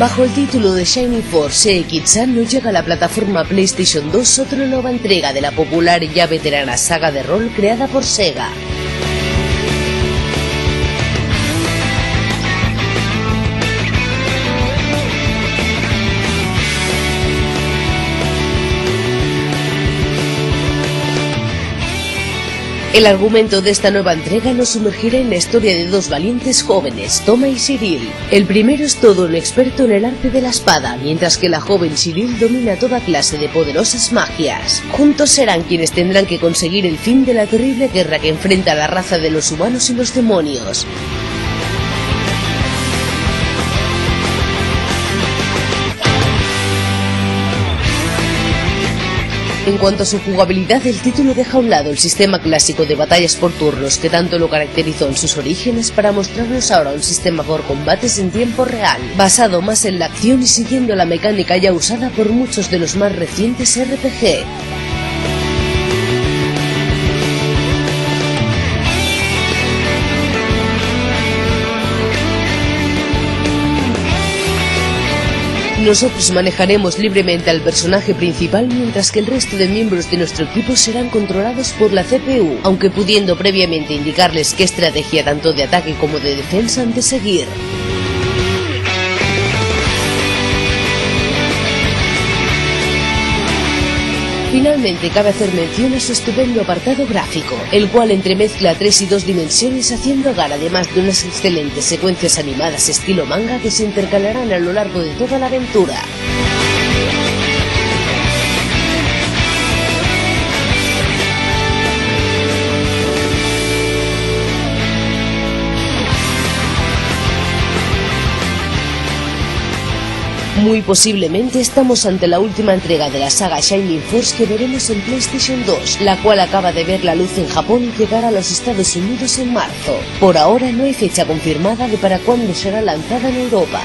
Bajo el título de Shining Force, Kid-san no llega a la plataforma PlayStation 2 otra nueva entrega de la popular y ya veterana saga de rol creada por Sega. El argumento de esta nueva entrega nos sumergirá en la historia de dos valientes jóvenes, Toma y Cyril. El primero es todo un experto en el arte de la espada, mientras que la joven Cyril domina toda clase de poderosas magias. Juntos serán quienes tendrán que conseguir el fin de la terrible guerra que enfrenta a la raza de los humanos y los demonios. En cuanto a su jugabilidad, el título deja a un lado el sistema clásico de batallas por turnos que tanto lo caracterizó en sus orígenes para mostrarnos ahora un sistema por combates en tiempo real, basado más en la acción y siguiendo la mecánica ya usada por muchos de los más recientes RPG. Nosotros manejaremos libremente al personaje principal mientras que el resto de miembros de nuestro equipo serán controlados por la CPU, aunque pudiendo previamente indicarles qué estrategia tanto de ataque como de defensa han de seguir. Finalmente cabe hacer mención a su estupendo apartado gráfico, el cual entremezcla tres y dos dimensiones haciendo hogar además de unas excelentes secuencias animadas estilo manga que se intercalarán a lo largo de toda la aventura. Muy posiblemente estamos ante la última entrega de la saga Shining Force que veremos en PlayStation 2, la cual acaba de ver la luz en Japón y llegar a los Estados Unidos en marzo. Por ahora no hay fecha confirmada de para cuándo será lanzada en Europa.